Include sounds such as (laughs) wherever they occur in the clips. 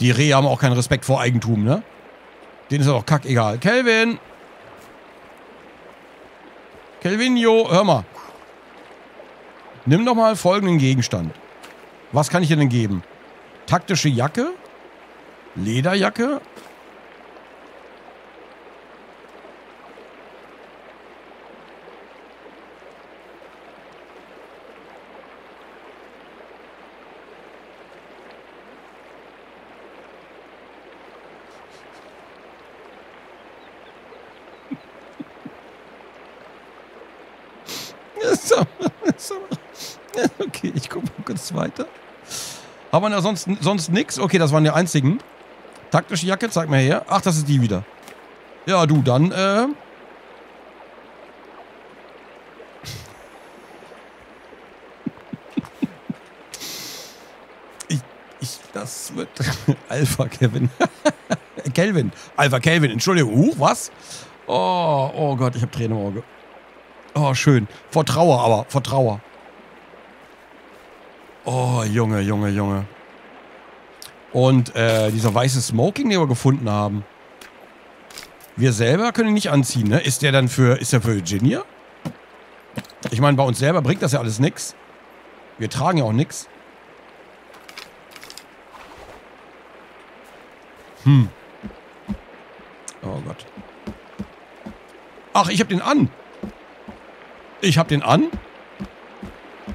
Die Rehe haben auch keinen Respekt vor Eigentum, ne? Denen ist doch kackegal. Kelvin! Kelvinio, hör mal. Nimm doch mal folgenden Gegenstand. Was kann ich dir denn geben? Taktische Jacke? Lederjacke? So, so. Okay, ich gucke mal kurz weiter. Haben wir da sonst, sonst nix? Okay, das waren die einzigen. Taktische Jacke, zeig mal her. Ach, das ist die wieder. Ja, du, dann, äh... (laughs) ich, ich, das wird... (laughs) Alpha Kevin. (laughs) Kelvin. Alpha Kelvin, Entschuldigung. Huch, was? Oh, oh Gott, ich habe Tränen im Auge. Oh, schön. Vor Trauer aber, vor Trauer. Oh, Junge, Junge, Junge. Und äh, dieser weiße Smoking, den wir gefunden haben. Wir selber können ihn nicht anziehen, ne? Ist der dann für, ist der für Virginia? Ich meine, bei uns selber bringt das ja alles nix. Wir tragen ja auch nix. Hm. Oh Gott. Ach, ich hab den an. Ich hab den an?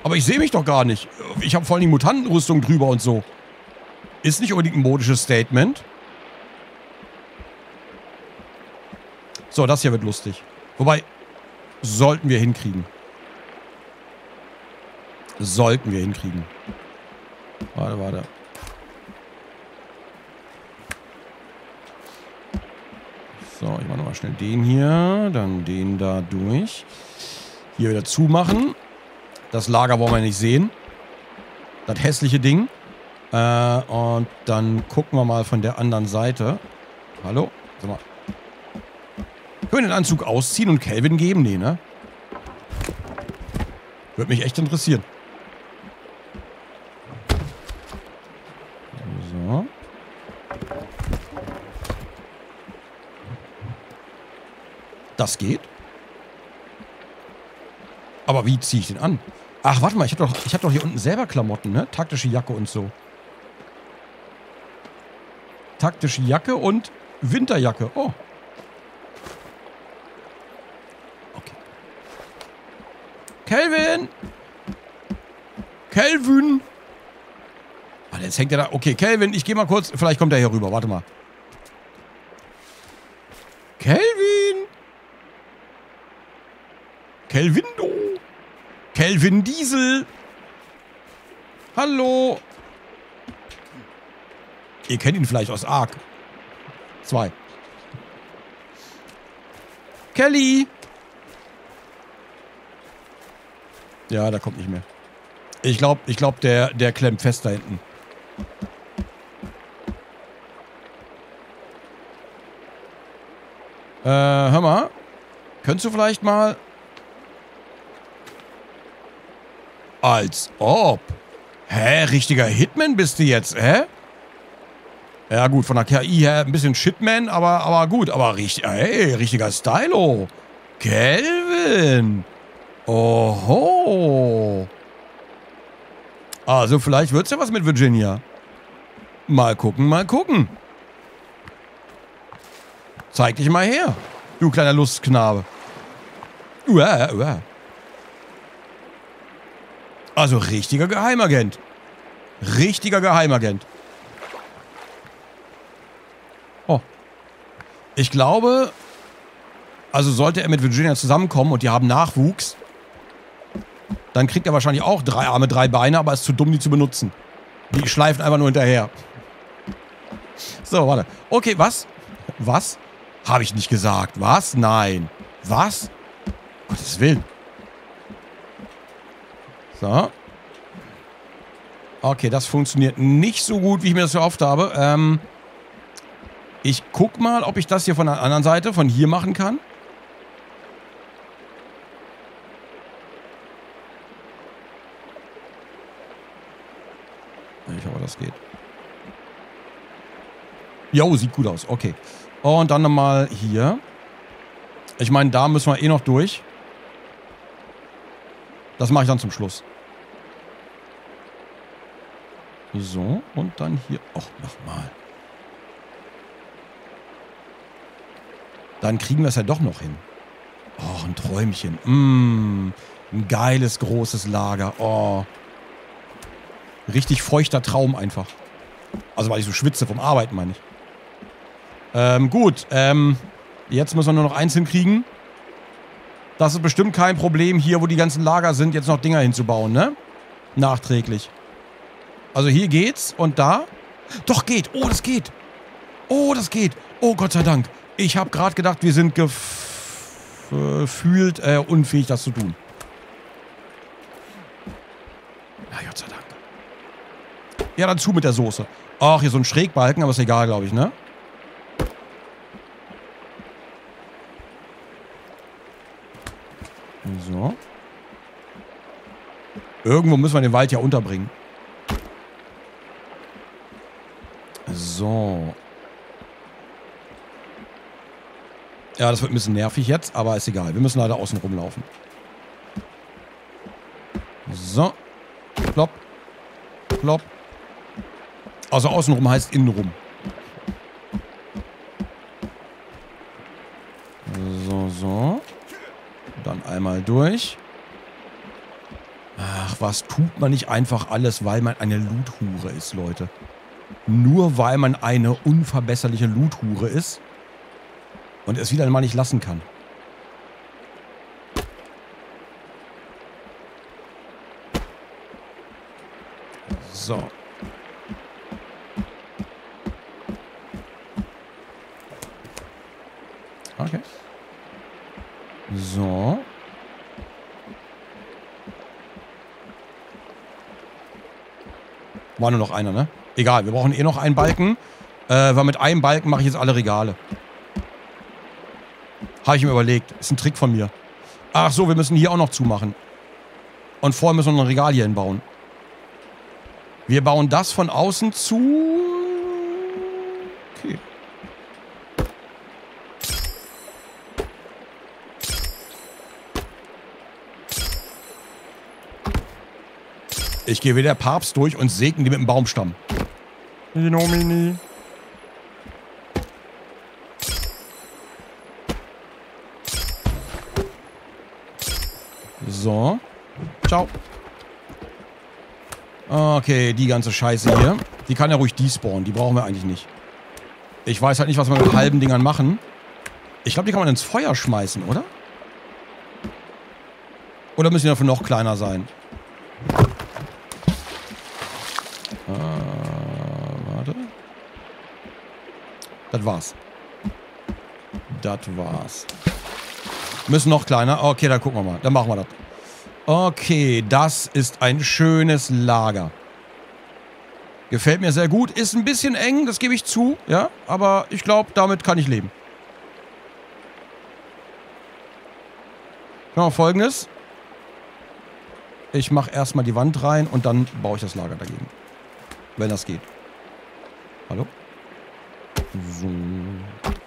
Aber ich sehe mich doch gar nicht. Ich habe vor allem die Mutantenrüstung drüber und so. Ist nicht unbedingt ein modisches Statement. So, das hier wird lustig. Wobei, sollten wir hinkriegen. Sollten wir hinkriegen. Warte, warte. So, ich mache nochmal schnell den hier, dann den da durch. Hier wieder zumachen. Das Lager wollen wir nicht sehen. Das hässliche Ding. Äh, und dann gucken wir mal von der anderen Seite. Hallo? Sag mal. Können wir den Anzug ausziehen und Kelvin geben? Nee, ne? Würde mich echt interessieren. So. Das geht. Aber wie ziehe ich den an? Ach, warte mal, ich habe doch, hab doch hier unten selber Klamotten, ne? Taktische Jacke und so. Taktische Jacke und Winterjacke. Oh. Okay. Kelvin! Kelvin! Ah, jetzt hängt er da. Okay, Kelvin, ich gehe mal kurz. Vielleicht kommt er hier rüber. Warte mal. Kelvin! Kelvindo! Kelvin Diesel! Hallo! Ihr kennt ihn vielleicht aus Ark. Zwei. Kelly! Ja, da kommt nicht mehr. Ich glaube, ich glaub, der, der klemmt fest da hinten. Äh, hör mal. Könntest du vielleicht mal... Als ob. Hä? Richtiger Hitman bist du jetzt, hä? Ja gut, von der KI her ein bisschen Shitman, aber, aber gut. Aber richtig, hey, richtiger Stylo. Kelvin. Oho. Also vielleicht wird's ja was mit Virginia. Mal gucken, mal gucken. Zeig dich mal her, du kleiner Lustknabe. Uah, uah. Also richtiger Geheimagent. Richtiger Geheimagent. Oh. Ich glaube, also sollte er mit Virginia zusammenkommen und die haben Nachwuchs, dann kriegt er wahrscheinlich auch drei Arme, drei Beine, aber ist zu dumm, die zu benutzen. Die schleifen einfach nur hinterher. So, warte. Okay, was? Was? Habe ich nicht gesagt. Was? Nein. Was? Gottes Willen. So. Okay, das funktioniert nicht so gut, wie ich mir das erhofft habe. Ähm, ich guck mal, ob ich das hier von der anderen Seite, von hier machen kann. Ich hoffe, das geht. Jo, sieht gut aus. Okay. Und dann nochmal hier. Ich meine, da müssen wir eh noch durch. Das mache ich dann zum Schluss. So, und dann hier auch nochmal. Dann kriegen wir es ja doch noch hin. Oh, ein Träumchen. Mm, ein geiles, großes Lager. Oh. Richtig feuchter Traum einfach. Also, weil ich so schwitze vom Arbeiten, meine ich. Ähm, gut. Ähm, jetzt müssen wir nur noch eins hinkriegen. Das ist bestimmt kein Problem, hier, wo die ganzen Lager sind, jetzt noch Dinger hinzubauen, ne? Nachträglich. Also hier geht's und da. Doch, geht. Oh, das geht. Oh, das geht. Oh, Gott sei Dank. Ich habe gerade gedacht, wir sind gefühlt äh, unfähig, das zu tun. Na, Gott sei Dank. Ja, dann zu mit der Soße. Ach, hier so ein Schrägbalken, aber ist egal, glaube ich, ne? So. Irgendwo müssen wir den Wald ja unterbringen. So. Ja, das wird ein bisschen nervig jetzt, aber ist egal. Wir müssen leider außen rumlaufen. So. Plopp. Plopp. Also außenrum heißt innenrum. So, so. Dann einmal durch. Ach, was tut man nicht einfach alles, weil man eine Loothure ist, Leute. Nur weil man eine unverbesserliche Loothure ist und es wieder mal nicht lassen kann. So. Okay. So. War nur noch einer, ne? Egal, wir brauchen eh noch einen Balken. Äh, weil mit einem Balken mache ich jetzt alle Regale. Habe ich mir überlegt. Ist ein Trick von mir. Ach so, wir müssen hier auch noch zumachen. Und vorher müssen wir noch ein Regal hier hinbauen. Wir bauen das von außen zu. Okay. Ich gehe wie der Papst durch und segne die mit dem Baumstamm. Inomini. So. Ciao. Okay, die ganze Scheiße hier. Die kann ja ruhig despawnen. Die brauchen wir eigentlich nicht. Ich weiß halt nicht, was wir mit halben Dingern machen. Ich glaube, die kann man ins Feuer schmeißen, oder? Oder müssen die dafür noch kleiner sein? Das war's. Das war's. Müssen noch kleiner. Okay, dann gucken wir mal. Dann machen wir das. Okay, das ist ein schönes Lager. Gefällt mir sehr gut. Ist ein bisschen eng, das gebe ich zu. Ja, aber ich glaube, damit kann ich leben. Wir folgendes. Ich mache erstmal die Wand rein und dann baue ich das Lager dagegen. Wenn das geht. Hallo? So.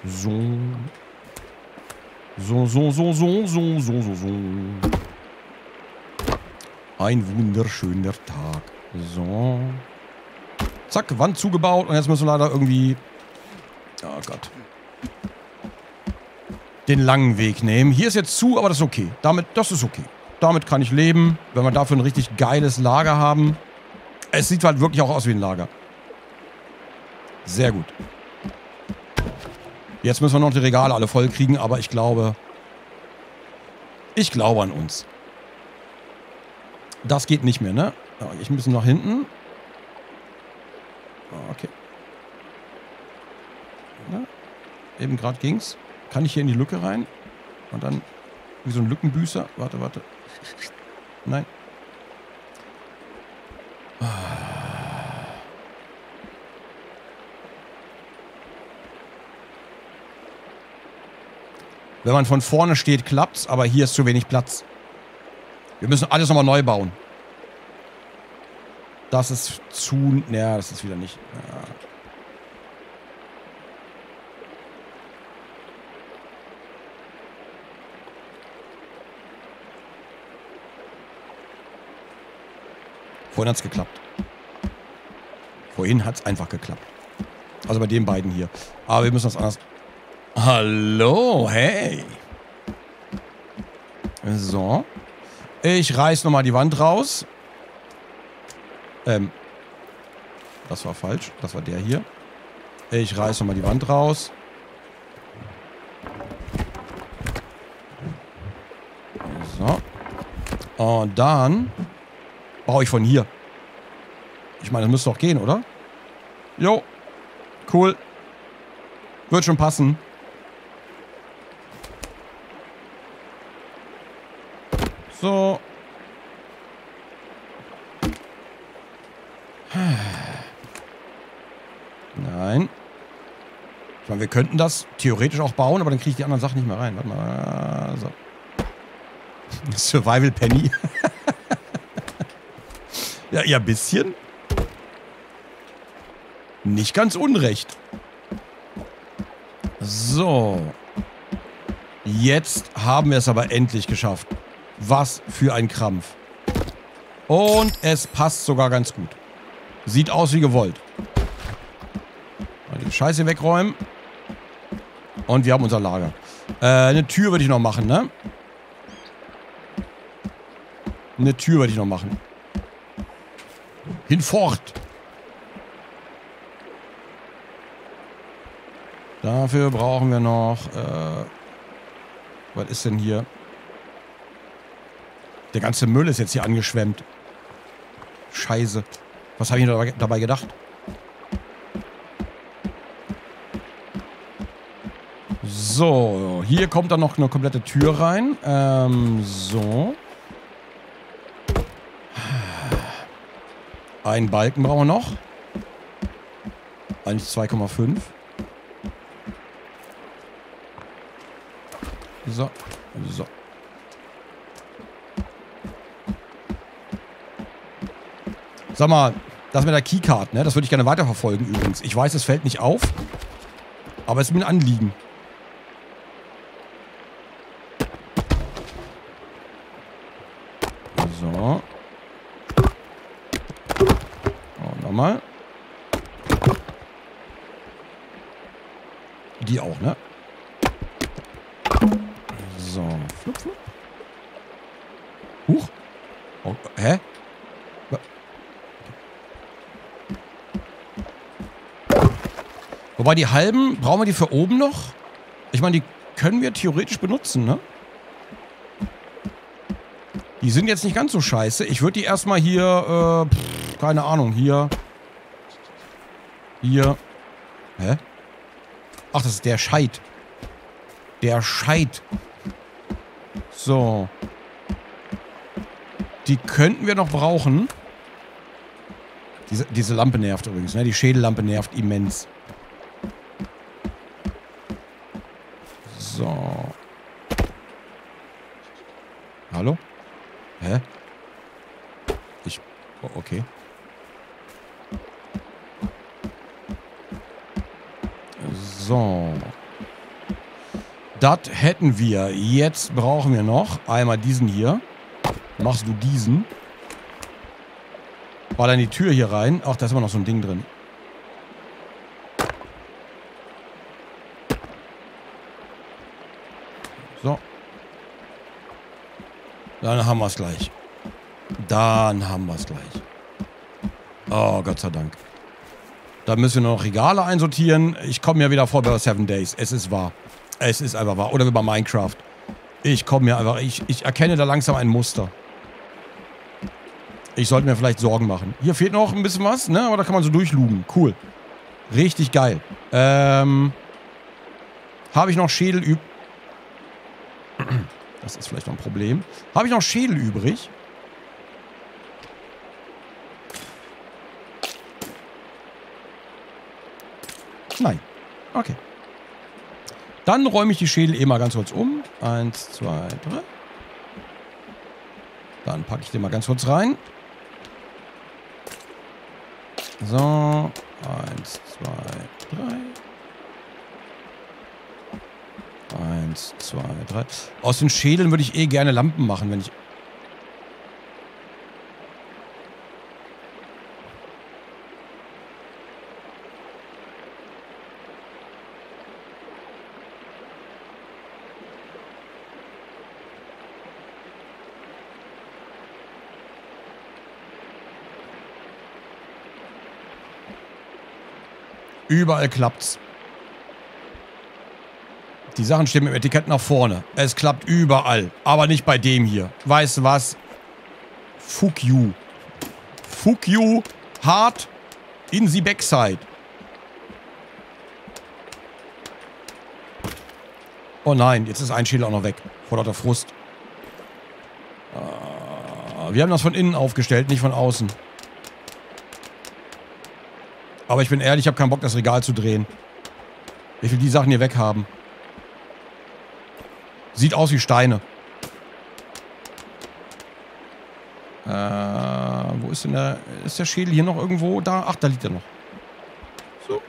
So. So, so, so, so, so, so, so, so. Ein wunderschöner Tag. So. Zack, Wand zugebaut und jetzt müssen wir leider irgendwie... Oh Gott. Den langen Weg nehmen. Hier ist jetzt zu, aber das ist okay. Damit, das ist okay. Damit kann ich leben, wenn wir dafür ein richtig geiles Lager haben. Es sieht halt wirklich auch aus wie ein Lager. Sehr gut. Jetzt müssen wir noch die Regale alle voll kriegen, aber ich glaube... Ich glaube an uns. Das geht nicht mehr, ne? Ich bisschen nach hinten. Okay. Ja, eben gerade ging's. Kann ich hier in die Lücke rein? Und dann wie so ein Lückenbüßer. Warte, warte. Nein. Wenn man von vorne steht, klappt's, aber hier ist zu wenig Platz. Wir müssen alles nochmal neu bauen. Das ist zu... Naja, das ist wieder nicht... Ja. Vorhin es geklappt. Vorhin hat es einfach geklappt. Also bei den beiden hier. Aber wir müssen das anders Hallo, hey. So. Ich reiß nochmal die Wand raus. Ähm. Das war falsch. Das war der hier. Ich reiß nochmal die Wand raus. So. Und dann baue ich von hier. Ich meine, das müsste doch gehen, oder? Jo. Cool. Wird schon passen. So. Nein. Ich meine, wir könnten das theoretisch auch bauen, aber dann kriege ich die anderen Sachen nicht mehr rein. Warte mal. So. (laughs) Survival Penny. (laughs) ja, ja, bisschen. Nicht ganz unrecht. So. Jetzt haben wir es aber endlich geschafft. Was für ein Krampf. Und es passt sogar ganz gut. Sieht aus wie gewollt. Scheiße wegräumen. Und wir haben unser Lager. Äh, eine Tür würde ich noch machen, ne? Eine Tür würde ich noch machen. Hinfort. Dafür brauchen wir noch... Äh, was ist denn hier? Der ganze Müll ist jetzt hier angeschwemmt. Scheiße. Was habe ich dabei gedacht? So, hier kommt dann noch eine komplette Tür rein. Ähm, so. Einen Balken brauchen wir noch. Eigentlich 2,5. So, so. Sag mal, das mit der Keycard, ne? Das würde ich gerne weiterverfolgen übrigens. Ich weiß, es fällt nicht auf. Aber es ist mir ein Anliegen. So. Nochmal. Die auch, ne? So. Flup, flup. Huch. Oh, hä? Wobei die halben, brauchen wir die für oben noch? Ich meine, die können wir theoretisch benutzen, ne? Die sind jetzt nicht ganz so scheiße. Ich würde die erstmal hier, äh, pff, keine Ahnung, hier. Hier. Hä? Ach, das ist der Scheit. Der Scheit. So. Die könnten wir noch brauchen. Diese, diese Lampe nervt übrigens, ne? Die Schädellampe nervt immens. So. Hallo? Hä? Ich... Oh, okay. So. Das hätten wir. Jetzt brauchen wir noch einmal diesen hier. Machst du diesen. War dann die Tür hier rein. Ach, da ist immer noch so ein Ding drin. So. Dann haben wir es gleich. Dann haben wir es gleich. Oh, Gott sei Dank. Da müssen wir noch Regale einsortieren. Ich komme mir wieder vor bei Seven Days. Es ist wahr. Es ist einfach wahr. Oder wie bei Minecraft. Ich komme mir einfach... Ich, ich erkenne da langsam ein Muster. Ich sollte mir vielleicht Sorgen machen. Hier fehlt noch ein bisschen was, ne? Aber da kann man so durchlugen. Cool. Richtig geil. Ähm... Habe ich noch Schädel üb... (clears throat) Das ist vielleicht noch ein Problem. Habe ich noch Schädel übrig? Nein. Okay. Dann räume ich die Schädel eh mal ganz kurz um. Eins, zwei, drei. Dann packe ich den mal ganz kurz rein. So. Eins, zwei, drei. Eins, zwei, drei. Aus den Schädeln würde ich eh gerne Lampen machen, wenn ich... Überall klappt's. Die Sachen stehen mit dem Etikett nach vorne. Es klappt überall. Aber nicht bei dem hier. Weißt du was? Fuck you. Fuck you. Hard in the backside. Oh nein, jetzt ist ein Schädel auch noch weg. Vor lauter Frust. Ah, wir haben das von innen aufgestellt, nicht von außen. Aber ich bin ehrlich, ich habe keinen Bock, das Regal zu drehen. Ich will die Sachen hier weghaben. Sieht aus wie Steine. Äh, wo ist denn der... Ist der Schädel hier noch irgendwo da? Ach, da liegt er noch. So.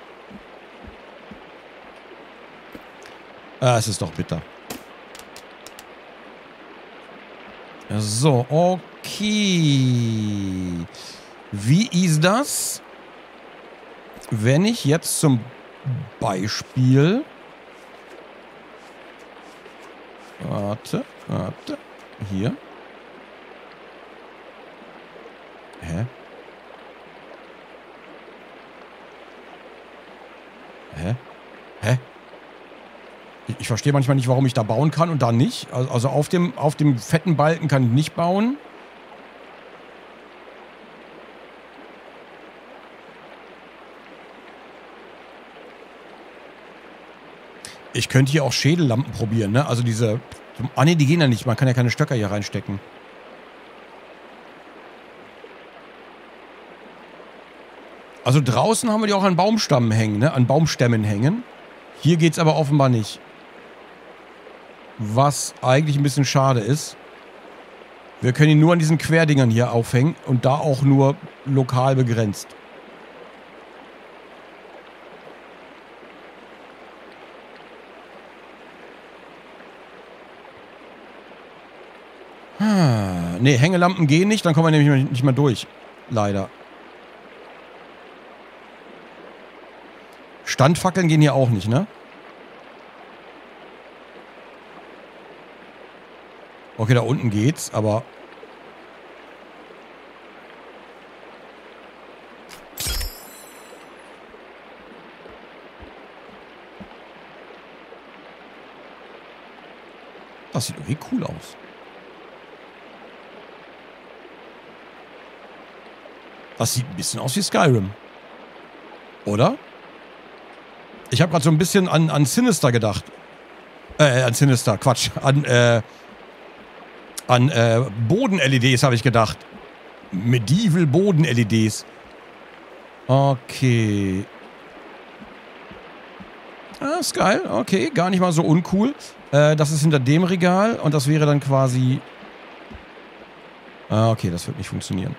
Ah, es ist doch bitter. So, okay. Wie ist das, wenn ich jetzt zum Beispiel... Warte, warte. Hier. Hä? Hä? Hä? Ich, verstehe manchmal nicht, warum ich da bauen kann und da nicht. Also, also auf, dem, auf dem fetten Balken kann ich nicht bauen. Ich könnte hier auch Schädellampen probieren, ne? Also diese... Ah ne, die gehen ja nicht. Man kann ja keine Stöcker hier reinstecken. Also draußen haben wir die auch an Baumstämmen hängen, ne? An Baumstämmen hängen. Hier geht's aber offenbar nicht. Was eigentlich ein bisschen schade ist. Wir können ihn nur an diesen Querdingern hier aufhängen und da auch nur lokal begrenzt. Ne, Hängelampen gehen nicht, dann kommen wir nämlich nicht mehr durch. Leider. Standfackeln gehen hier auch nicht, ne? Okay, da unten geht's, aber... Das sieht irgendwie cool aus. Das sieht ein bisschen aus wie Skyrim. Oder? Ich habe gerade so ein bisschen an, an Sinister gedacht. Äh, an Sinister, Quatsch. An, äh, an äh, Boden-LEDs habe ich gedacht. Medieval Boden-LEDs. Okay. Ah, ist geil. Okay, gar nicht mal so uncool. Äh, das ist hinter dem Regal und das wäre dann quasi... Ah, okay, das wird nicht funktionieren.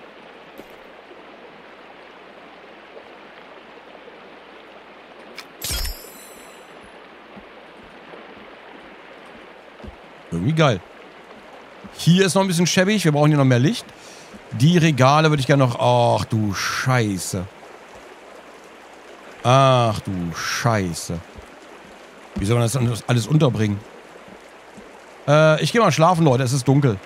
Irgendwie geil. Hier ist noch ein bisschen schäbig. Wir brauchen hier noch mehr Licht. Die Regale würde ich gerne noch... Ach du Scheiße. Ach du Scheiße. Wie soll man das alles unterbringen? Äh, ich gehe mal schlafen, Leute. Es ist dunkel.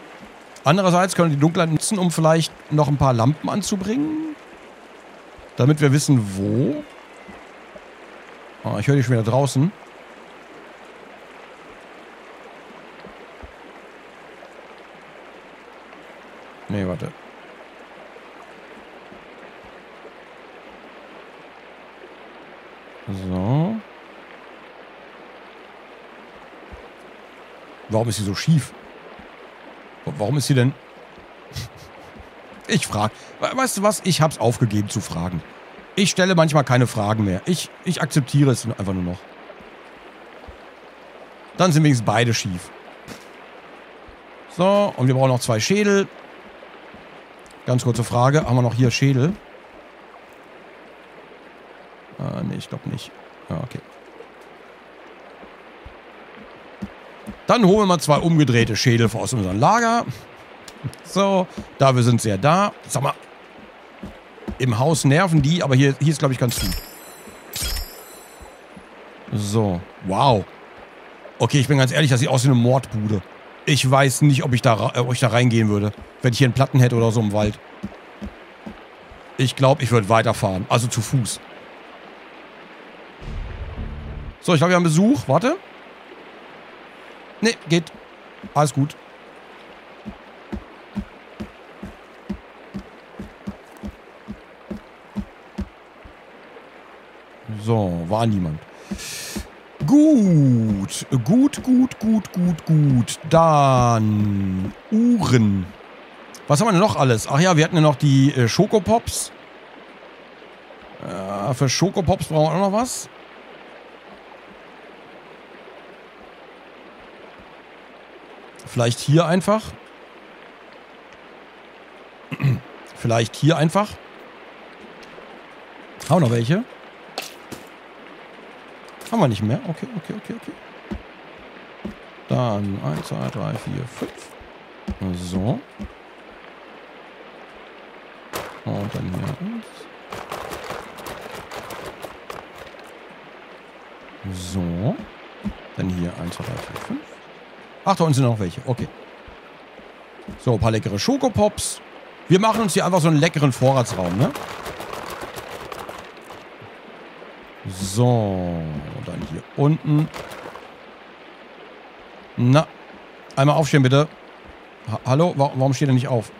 Andererseits können wir die Dunkelheit nutzen, um vielleicht noch ein paar Lampen anzubringen. Damit wir wissen, wo. Oh, ich höre die schon wieder draußen. Nee, warte. So. Warum ist sie so schief? Warum ist sie denn... (laughs) Ich frage. Weißt du was? Ich hab's aufgegeben zu fragen. Ich stelle manchmal keine Fragen mehr. Ich, ich akzeptiere es einfach nur noch. Dann sind wenigstens beide schief. So, und wir brauchen noch zwei Schädel. Ganz kurze Frage. Haben wir noch hier Schädel? Ah, nee, ich glaube nicht. Ah, okay. Dann holen wir mal zwei umgedrehte Schädel aus unserem Lager. So, dafür sind sie ja da. Sag mal, im Haus nerven die, aber hier, hier ist, glaube ich, ganz gut. So, wow. Okay, ich bin ganz ehrlich, das sieht aus wie eine Mordbude. Ich weiß nicht, ob ich da, ob ich da reingehen würde. Wenn ich hier einen Platten hätte oder so im Wald. Ich glaube, ich würde weiterfahren. Also zu Fuß. So, ich glaube, wir haben Besuch. Warte. Nee, geht. Alles gut. So, war niemand. Gut, gut, gut, gut, gut, gut. Dann Uhren. Was haben wir denn noch alles? Ach ja, wir hatten ja noch die äh, Schokopops. Äh, für Schokopops brauchen wir auch noch was. Vielleicht hier einfach. (clears throat) Vielleicht hier einfach. Haben wir noch welche? Haben wir nicht mehr. Okay, okay, okay, okay. Dann 1, 2, 3, 4, 5. So. Und dann hier 1. So. Dann hier 1, 2, 3, 4, 5. Ach, da unten sind noch welche. Okay. So, ein paar leckere Schokopops. Wir machen uns hier einfach so einen leckeren Vorratsraum, ne? So, dann hier unten. Na, einmal aufstehen bitte. Ha Hallo, warum, steht er nicht auf?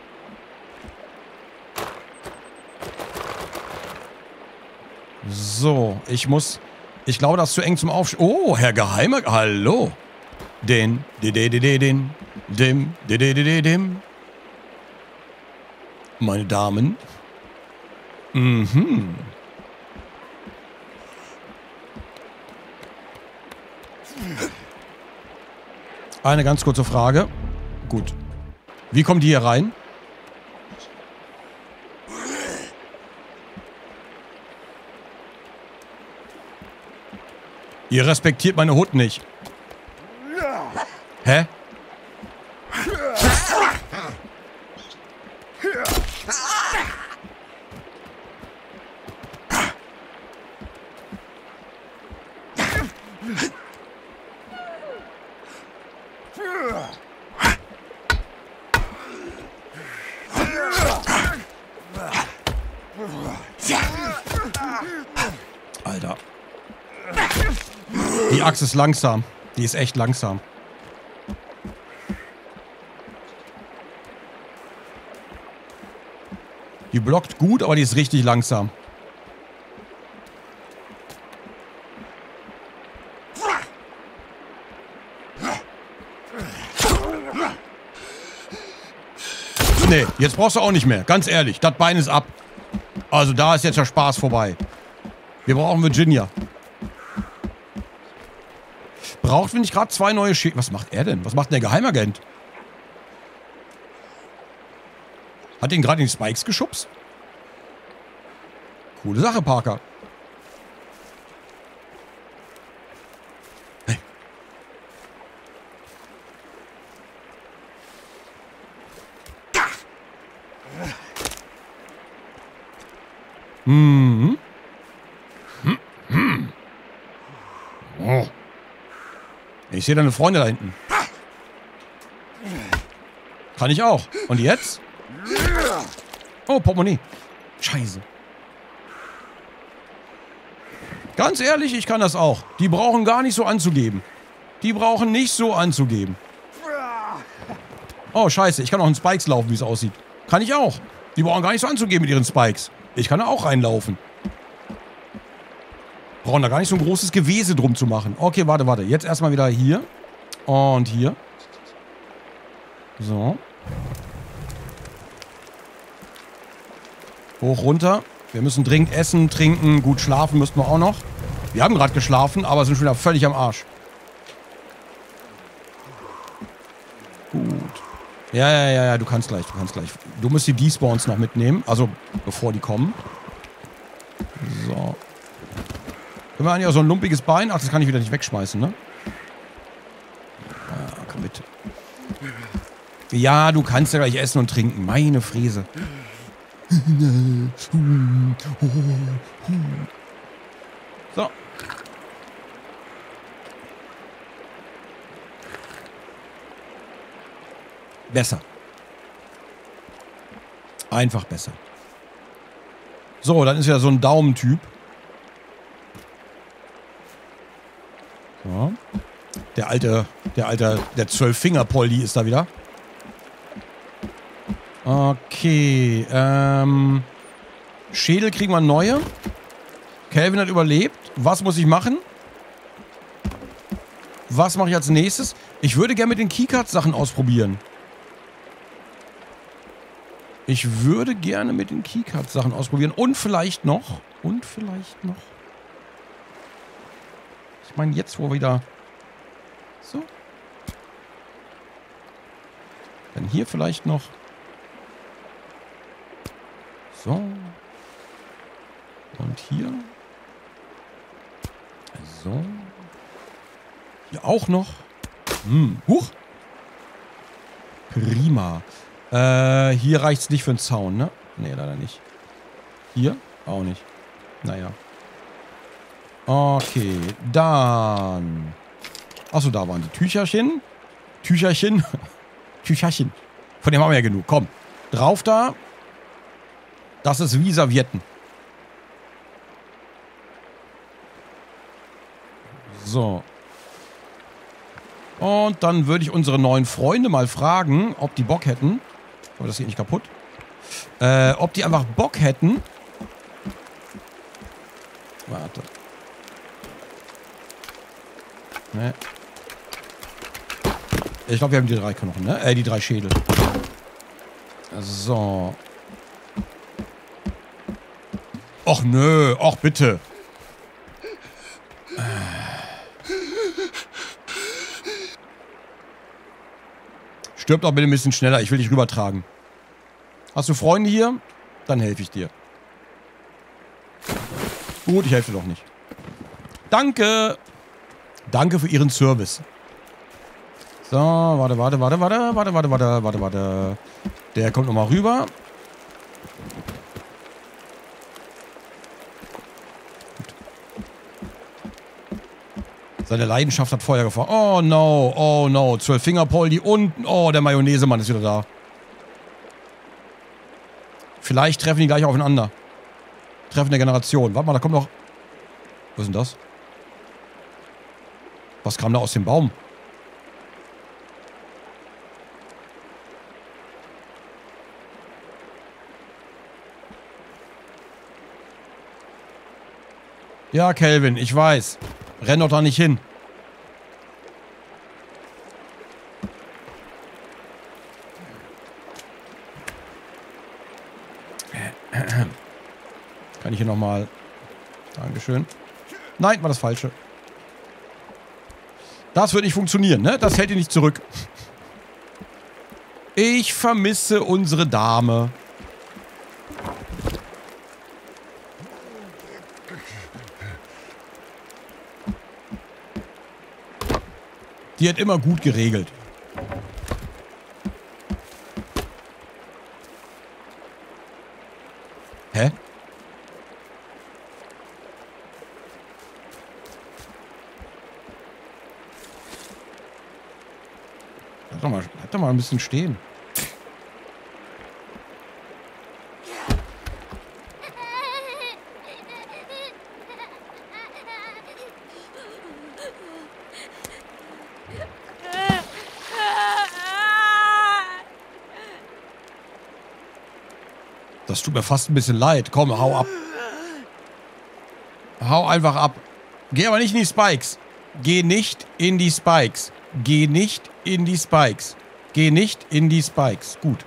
So, ich muss... Ich glaube, das ist zu eng zum Aufstehen. Oh, Herr Geheimer... Hallo. Den, de, de, de, de, den, dem, de, de, de, de, dem. Meine Damen. Mhm. Eine ganz kurze Frage. Gut. Wie kommen die hier rein? Ihr respektiert meine Hut nicht. Hä? Ist langsam. Die ist echt langsam. Die blockt gut, aber die ist richtig langsam. Nee, jetzt brauchst du auch nicht mehr. Ganz ehrlich, das Bein ist ab. Also da ist jetzt der Spaß vorbei. Wir brauchen Virginia. Braucht wir nicht gerade zwei neue Schäden? Was macht er denn? Was macht denn der Geheimagent? Hat ihn gerade in die Spikes geschubst? Coole Sache, Parker. Ich sehe deine Freunde da hinten. Kann ich auch. Und jetzt? Oh, Portemonnaie. Scheiße. Ganz ehrlich, ich kann das auch. Die brauchen gar nicht so anzugeben. Die brauchen nicht so anzugeben. Oh, scheiße. Ich kann auch in Spikes laufen, wie es aussieht. Kann ich auch. Die brauchen gar nicht so anzugeben mit ihren Spikes. Ich kann da auch reinlaufen. Brauchen da gar nicht so ein großes Gewese drum zu machen. Okay, warte, warte. Jetzt erstmal wieder hier. Und hier. So. Hoch, runter. Wir müssen dringend essen, trinken, gut schlafen müssten wir auch noch. Wir haben gerade geschlafen, aber sind schon wieder völlig am Arsch. Gut. Ja, ja, ja, ja, du kannst gleich, du kannst gleich. Du musst die Despawns noch mitnehmen, also bevor die kommen. So. Können eigentlich auch so ein lumpiges Bein? Ach, das kann ich wieder nicht wegschmeißen, ne? Ja, komm mit. Ja, du kannst ja gleich essen und trinken. Meine Fräse. So. Besser. Einfach besser. So, dann ist ja so ein Daumentyp. Der alte, der alte, der Zwölf-Finger-Polly ist da wieder. Okay, ähm... Schädel kriegen wir neue. Calvin hat überlebt. Was muss ich machen? Was mache ich als nächstes? Ich würde gerne mit den Keycards Sachen ausprobieren. Ich würde gerne mit den Keycards Sachen ausprobieren. Und vielleicht noch. Und vielleicht noch. Ich meine, jetzt, wo wir wieder... So. Dann hier vielleicht noch. So. Und hier. So. Hier auch noch. Hm. Huch. Prima. Äh, hier reicht es nicht für einen Zaun, ne? Ne, leider nicht. Hier? Auch nicht. Naja. Okay, dann. Achso, da waren die Tücherchen. Tücherchen. (laughs) Tücherchen. Von dem haben wir ja genug. Komm. Drauf da. Das ist wie Servietten. So. Und dann würde ich unsere neuen Freunde mal fragen, ob die Bock hätten. Aber das geht nicht kaputt. Äh, ob die einfach Bock hätten. Warte. Ne. Ich glaube, wir haben die drei Knochen, ne? Äh, die drei Schädel. So. Och nö, och bitte. Stirb doch bitte ein bisschen schneller, ich will dich rübertragen. Hast du Freunde hier? Dann helfe ich dir. Gut, ich helfe dir doch nicht. Danke. Danke für Ihren Service. So, warte, warte, warte, warte, warte, warte, warte, warte, warte. Der kommt nochmal rüber. Seine Leidenschaft hat Feuer gefahren. Oh no, oh no. Zwölf Finger Poldi und oh, der Mayonnaise-Mann ist wieder da. Vielleicht treffen die gleich aufeinander. Treffen der Generation. Warte mal, da kommt noch... Was ist denn das? Was kam da aus dem Baum? Ja, Kelvin, ich weiß. Renn doch da nicht hin. Kann ich hier nochmal... Dankeschön. Nein, war das Falsche. Das wird nicht funktionieren, ne? Das hält ihr nicht zurück. Ich vermisse unsere Dame. Die hat immer gut geregelt. Hä? Bleib doch mal, bleib doch mal ein bisschen stehen. Das tut mir fast ein bisschen leid. Komm, hau ab. Hau einfach ab. Geh aber nicht in die Spikes. Geh nicht in die Spikes. Geh nicht in die Spikes. Geh nicht in die Spikes. Gut.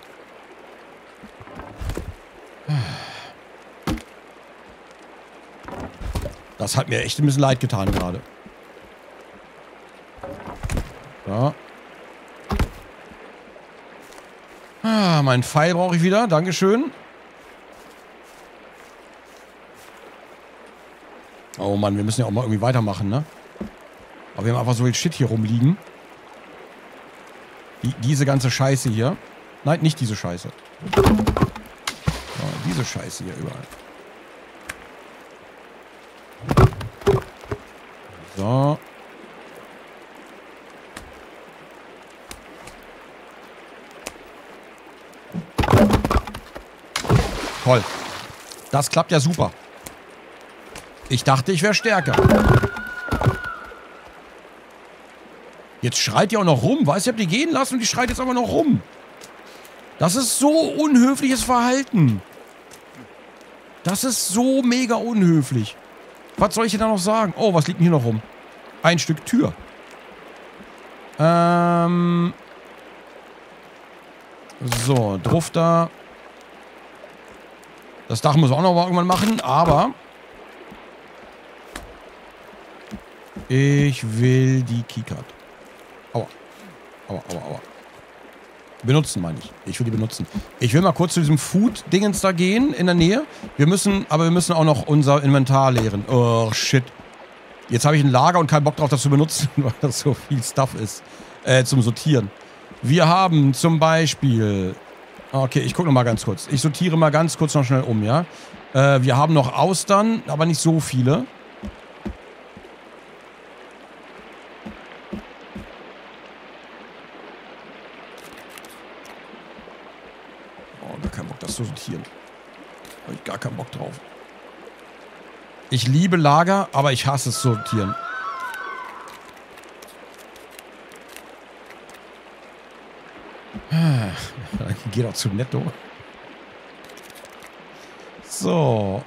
Das hat mir echt ein bisschen leid getan gerade. So. Ah, mein Pfeil brauche ich wieder. Dankeschön. Oh Mann, wir müssen ja auch mal irgendwie weitermachen, ne? Aber wir haben einfach so viel Shit hier rumliegen. Die, diese ganze Scheiße hier. Nein, nicht diese Scheiße. So, diese Scheiße hier überall. So. Toll. Das klappt ja super. Ich dachte, ich wäre stärker. Jetzt schreit die auch noch rum. Weißt du, ich hab die gehen lassen und die schreit jetzt aber noch rum. Das ist so unhöfliches Verhalten. Das ist so mega unhöflich. Was soll ich denn da noch sagen? Oh, was liegt denn hier noch rum? Ein Stück Tür. Ähm. So, da. Das Dach muss auch noch mal irgendwann machen, aber... Ich will die Keycard. Aua. Aua, aua, aua. Benutzen, meine ich. Ich will die benutzen. Ich will mal kurz zu diesem Food-Dingens da gehen, in der Nähe. Wir müssen, aber wir müssen auch noch unser Inventar leeren. Oh, shit. Jetzt habe ich ein Lager und keinen Bock drauf, das zu benutzen, (laughs) weil das so viel Stuff ist. Äh, zum Sortieren. Wir haben zum Beispiel... Okay, ich gucke noch mal ganz kurz. Ich sortiere mal ganz kurz noch schnell um, ja? Äh, wir haben noch Austern, aber nicht so viele. Zu sortieren. Habe ich gar keinen Bock drauf. Ich liebe Lager, aber ich hasse es zu sortieren. (laughs) Geh doch zu netto. So.